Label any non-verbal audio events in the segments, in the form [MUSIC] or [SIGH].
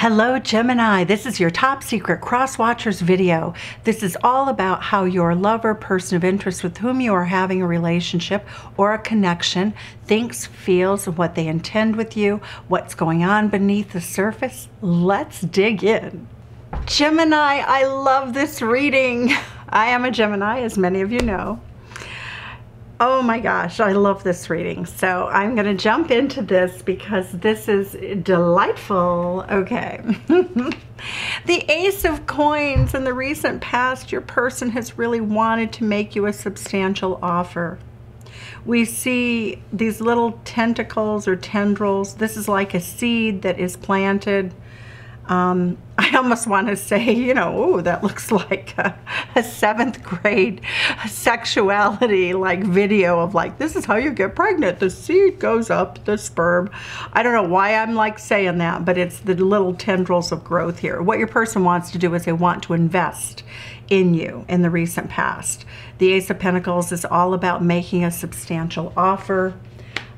Hello Gemini, this is your top secret cross watchers video. This is all about how your lover, person of interest with whom you are having a relationship or a connection thinks, feels, what they intend with you, what's going on beneath the surface. Let's dig in. Gemini, I love this reading. [LAUGHS] I am a Gemini, as many of you know. Oh my gosh, I love this reading. So I'm going to jump into this because this is delightful. Okay. [LAUGHS] the Ace of Coins in the recent past, your person has really wanted to make you a substantial offer. We see these little tentacles or tendrils. This is like a seed that is planted um, [LAUGHS] I almost want to say, you know, oh, that looks [LAUGHS] like a, a, seventh grade sexuality like video of like, this is how you get pregnant. The seed goes up the sperm. I don't know why I'm like saying that, but it's the little tendrils of growth here. What your person wants to do is they want to invest in you in the recent past. The Ace of Pentacles is all about making a substantial offer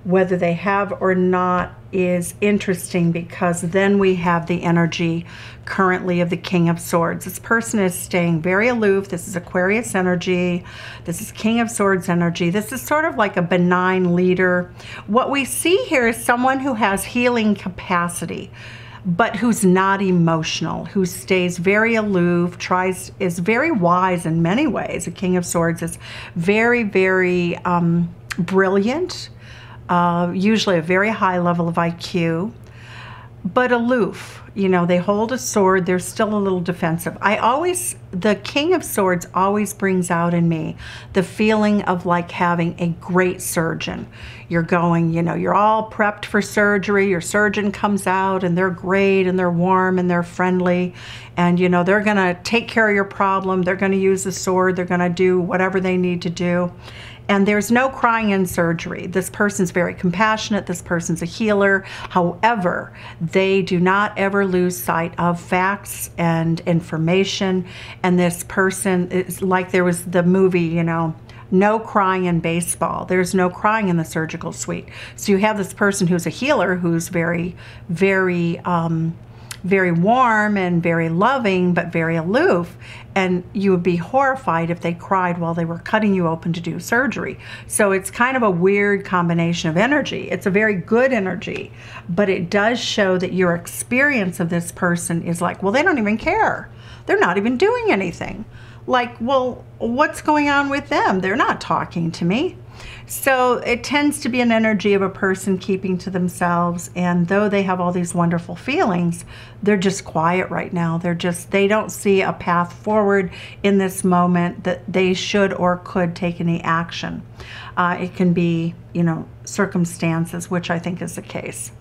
whether they have or not is interesting because then we have the energy currently of the King of Swords. This person is staying very aloof. This is Aquarius energy. This is King of Swords energy. This is sort of like a benign leader. What we see here is someone who has healing capacity but who's not emotional, who stays very aloof, tries is very wise in many ways. The King of Swords is very, very um, brilliant, uh, usually a very high level of IQ, but aloof. You know, they hold a sword, they're still a little defensive. I always, the King of Swords always brings out in me the feeling of like having a great surgeon. You're going, you know, you're all prepped for surgery, your surgeon comes out and they're great and they're warm and they're friendly. And, you know, they're going to take care of your problem. They're going to use the sword, they're going to do whatever they need to do and there's no crying in surgery. This person's very compassionate, this person's a healer. However, they do not ever lose sight of facts and information. And this person is like there was the movie, you know, no crying in baseball. There's no crying in the surgical suite. So you have this person who's a healer who's very, very, um, very warm and very loving, but very aloof. And you would be horrified if they cried while they were cutting you open to do surgery. So it's kind of a weird combination of energy. It's a very good energy, but it does show that your experience of this person is like, well, they don't even care. They're not even doing anything. Like, well, what's going on with them? They're not talking to me. So it tends to be an energy of a person keeping to themselves. And though they have all these wonderful feelings, they're just quiet right now. They're just, they don't see a path forward in this moment that they should or could take any action. Uh, it can be, you know, circumstances, which I think is the case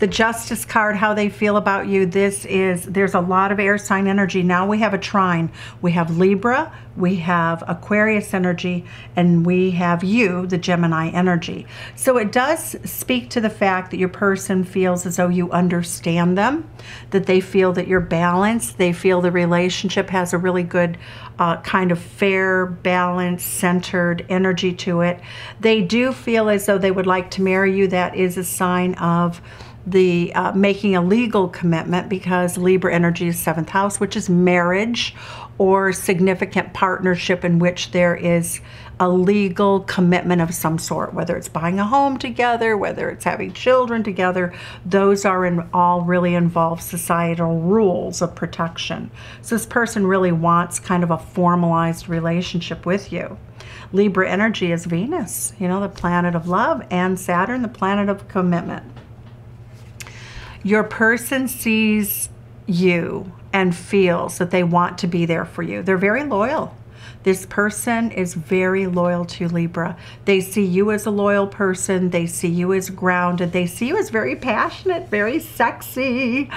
the justice card, how they feel about you. This is, there's a lot of air sign energy. Now we have a trine. We have Libra, we have Aquarius energy, and we have you, the Gemini energy. So it does speak to the fact that your person feels as though you understand them, that they feel that you're balanced, they feel the relationship has a really good uh, kind of fair, balanced, centered energy to it. They do feel as though they would like to marry you. That is a sign of the uh, making a legal commitment because Libra energy is seventh house, which is marriage or significant partnership in which there is a legal commitment of some sort, whether it's buying a home together, whether it's having children together, those are in, all really involve societal rules of protection. So this person really wants kind of a formalized relationship with you. Libra energy is Venus, you know, the planet of love, and Saturn, the planet of commitment your person sees you and feels that they want to be there for you. They're very loyal. This person is very loyal to Libra. They see you as a loyal person. They see you as grounded. They see you as very passionate, very sexy.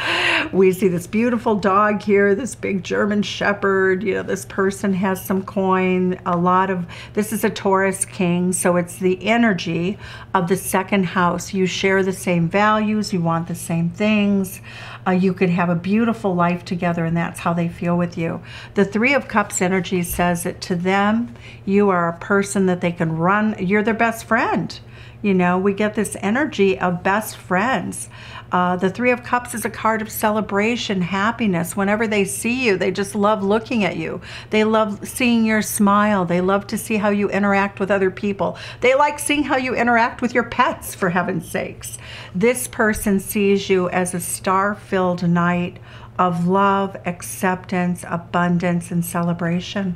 We see this beautiful dog here, this big German Shepherd. You know, this person has some coin. A lot of, this is a Taurus king, so it's the energy of the second house. You share the same values. You want the same things. Uh, you could have a beautiful life together, and that's how they feel with you. The Three of Cups energy says that that to them, you are a person that they can run, you're their best friend. You know, we get this energy of best friends. Uh, the Three of Cups is a card of celebration, happiness. Whenever they see you, they just love looking at you. They love seeing your smile. They love to see how you interact with other people. They like seeing how you interact with your pets, for heaven's sakes. This person sees you as a star filled night of love, acceptance, abundance, and celebration.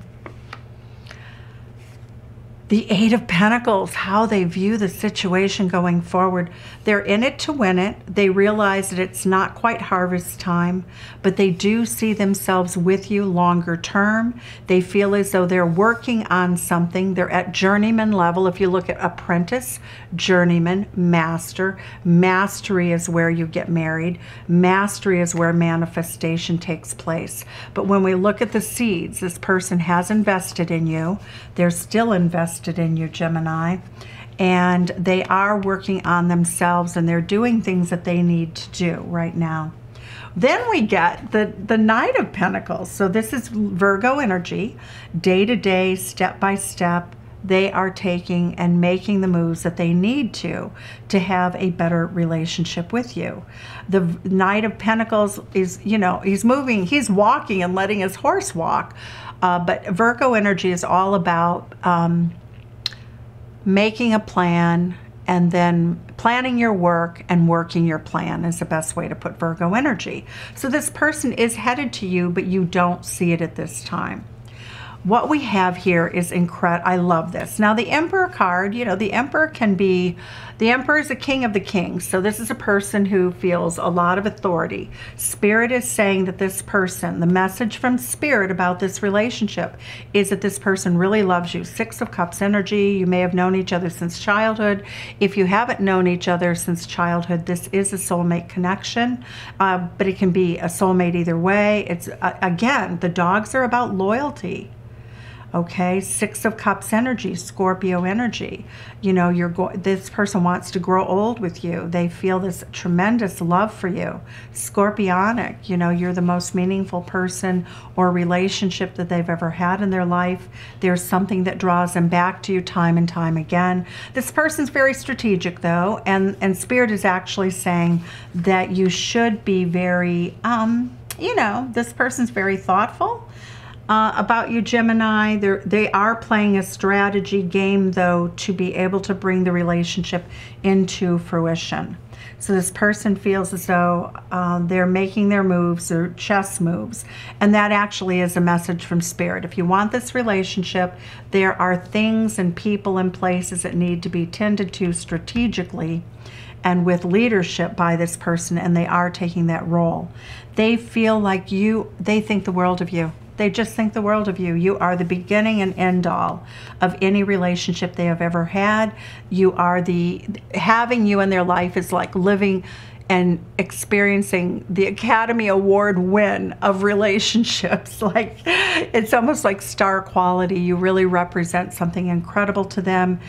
The Eight of Pentacles, how they view the situation going forward. They're in it to win it. They realize that it's not quite harvest time, but they do see themselves with you longer term. They feel as though they're working on something. They're at journeyman level. If you look at apprentice, journeyman, master, mastery is where you get married. Mastery is where manifestation takes place. But when we look at the seeds, this person has invested in you. They're still invested in you, Gemini. And they are working on themselves and they're doing things that they need to do right now. Then we get the, the Knight of Pentacles. So this is Virgo energy, day to day, step by step. They are taking and making the moves that they need to to have a better relationship with you. The Knight of Pentacles is, you know, he's moving, he's walking and letting his horse walk. Uh, but Virgo energy is all about um, making a plan and then planning your work and working your plan is the best way to put Virgo energy. So this person is headed to you, but you don't see it at this time what we have here is incredible. I love this. Now, the Emperor card, you know, the Emperor can be, the Emperor is a king of the kings. So this is a person who feels a lot of authority. Spirit is saying that this person, the message from Spirit about this relationship is that this person really loves you. Six of Cups energy. You may have known each other since childhood. If you haven't known each other since childhood, this is a soulmate connection, uh, but it can be a soulmate either way. It's, uh, again, the dogs are about loyalty okay? Six of cups energy scorpio energy. You know you're this person wants to grow old with you. They feel this tremendous love for you. Scorpionic you know you're the most meaningful person or relationship that they've ever had in their life. There's something that draws them back to you time and time again. This person's very strategic though and and spirit is actually saying that you should be very um you know this person's very thoughtful uh, about you, Gemini. They're, they are playing a strategy game, though, to be able to bring the relationship into fruition. So this person feels as though uh, they're making their moves, their chess moves. And that actually is a message from Spirit. If you want this relationship, there are things and people and places that need to be tended to strategically and with leadership by this person, and they are taking that role. They feel like you, they think the world of you. They just think the world of you. You are the beginning and end all of any relationship they have ever had. You are the, having you in their life is like living and experiencing the Academy Award win of relationships. [LAUGHS] Like it's almost like star quality. You really represent something incredible to them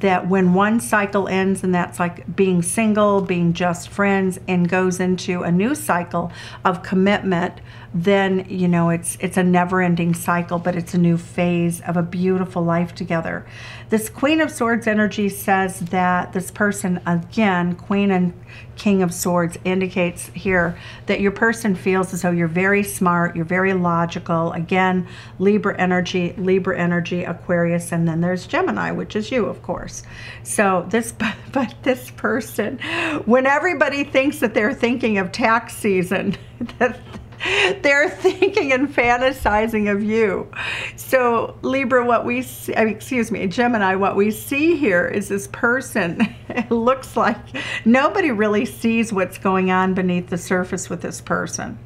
that when one cycle ends, and that's like being single, being just friends, and goes into a new cycle of commitment, then you know it's it's a never-ending cycle, but it's a new phase of a beautiful life together. This Queen of Swords energy says that this person, again, Queen and King of Swords indicates here that your person feels as though you're very smart, you're very logical. Again, Libra energy, Libra energy, Aquarius, and then there's Gemini, which is you, of course. So this, [LAUGHS] but this person, when everybody thinks that they're thinking of tax season, [LAUGHS] that [LAUGHS] they're thinking and fantasizing of you. So Libra, what we see, excuse me, Gemini, what we see here is this person. [LAUGHS] It looks like nobody really sees what's going on beneath the surface with this person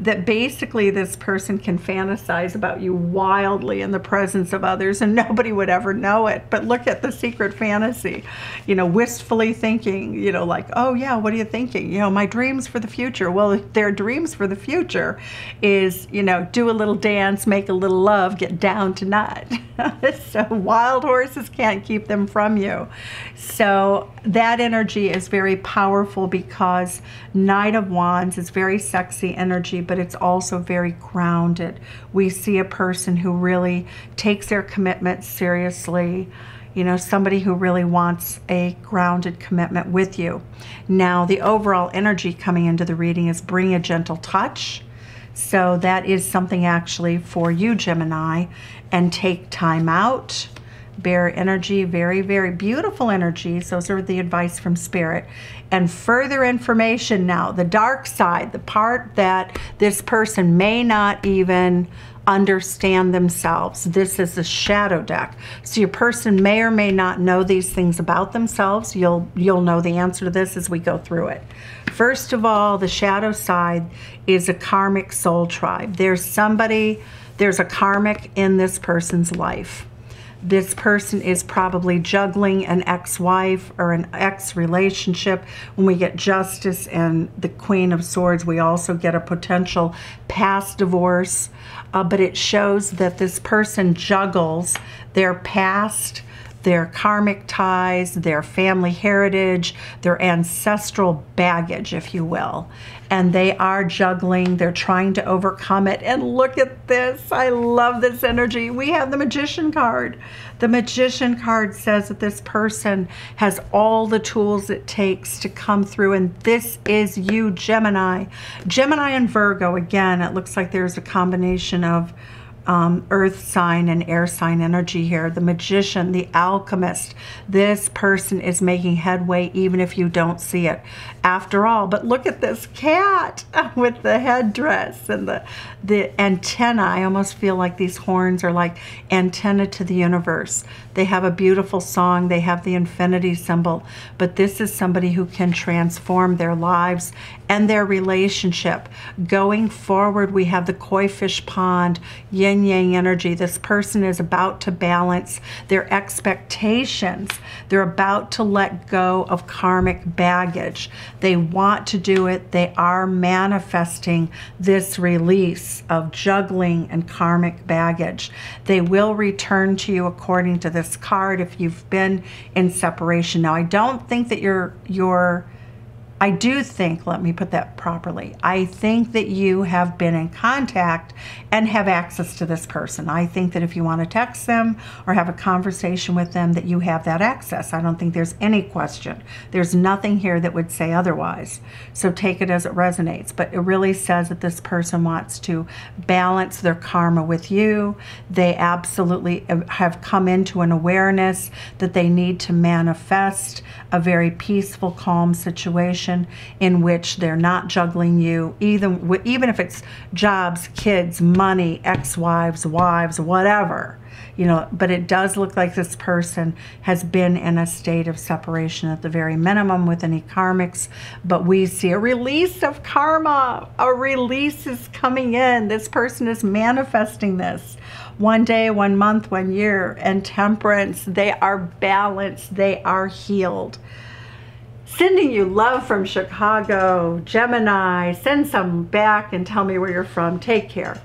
that basically this person can fantasize about you wildly in the presence of others and [LAUGHS] nobody would ever know it. But look at the secret fantasy, you know, wistfully thinking, you know, like, oh yeah, what are you thinking? You know, my dreams for the future. Well, their dreams for the future is, you know, do a little dance, make a little love, get down to nut. [LAUGHS] so wild horses can't keep them from you. So that energy is very powerful because Knight of Wands is very sexy energy, but it's also very grounded. We see a person who really takes their commitment seriously. you know, somebody who really wants a grounded commitment with you. Now, the overall energy coming into the reading is bring a gentle touch. So that is something actually for you, Gemini, and take time out. Bear energy, very, very beautiful energies. Those are the advice from Spirit. And further information now, the dark side, the part that this person may not even understand themselves. This is the shadow deck. So your person may or may not know these things about themselves. You'll you'll know the answer to this as we go through it. First of all, the shadow side is a karmic soul tribe. There's somebody, there's a karmic in this person's life this person is probably juggling an ex-wife or an ex-relationship. When we get justice and the Queen of Swords, we also get a potential past divorce. Uh, but it shows that this person juggles their past, their karmic ties, their family heritage, their ancestral baggage, if you will. And they are juggling, they're trying to overcome it. And look at this. I love this energy. We have the Magician card. The Magician card says that this person has all the tools it takes to come through. And this is you, Gemini. Gemini and Virgo, again, it looks like there's a combination of um, earth sign and air sign energy here. The magician, the alchemist. This person is making headway even if you don't see it. After all, but look at this cat [LAUGHS] with the headdress and the, the antenna. I almost feel like these horns are like antenna to the universe. They have a beautiful song. They have the infinity symbol. But this is somebody who can transform their lives and their relationship. Going forward, we have the koi fish pond, yin yang energy. This person is about to balance their expectations. They're about to let go of karmic baggage. They want to do it. They are manifesting this release of juggling and karmic baggage. They will return to you according to this card if you've been in separation. Now, I don't think that you're you're I do think, let me put that properly, I think that you have been in contact and have access to this person. I think that if you want to text them or have a conversation with them, that you have that access. I don't think there's any question. There's nothing here that would say otherwise. So take it as it resonates. But it really says that this person wants to balance their karma with you. They absolutely have come into an awareness that they need to manifest a very peaceful, calm situation in which they're not juggling you, even, even if it's jobs, kids, money, ex-wives, wives, whatever you know, but it does look like this person has been in a state of separation at the very minimum with any karmics, but we see a release of karma. A release is coming in. This person is manifesting this one day, one month, one year, and temperance. They are balanced, they are healed. Sending you love from Chicago, Gemini. Send some back and tell me where you're from. Take care.